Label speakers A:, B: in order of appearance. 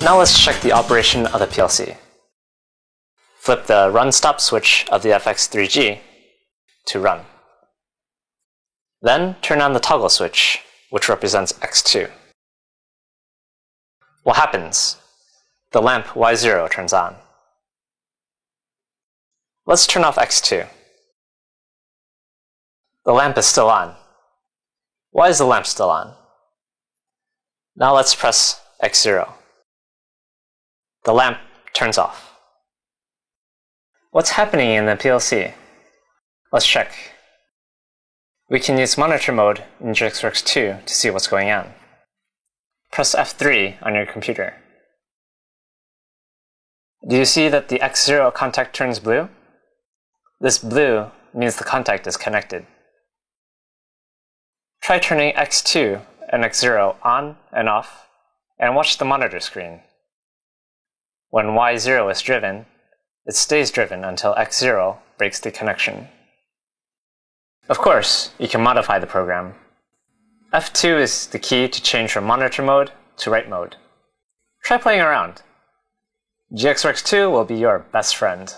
A: Now let's check the operation of the PLC. Flip the run stop switch of the FX3G to run. Then turn on the toggle switch, which represents X2. What happens? The lamp Y0 turns on. Let's turn off X2. The lamp is still on. Why is the lamp still on? Now let's press X0. The lamp turns off. What's happening in the PLC? Let's check. We can use monitor mode in GXWorks 2 to see what's going on. Press F3 on your computer. Do you see that the X0 contact turns blue? This blue means the contact is connected. Try turning X2 and X0 on and off, and watch the monitor screen. When Y0 is driven, it stays driven until X0 breaks the connection. Of course, you can modify the program. F2 is the key to change from monitor mode to write mode. Try playing around. GXWorks 2 will be your best friend.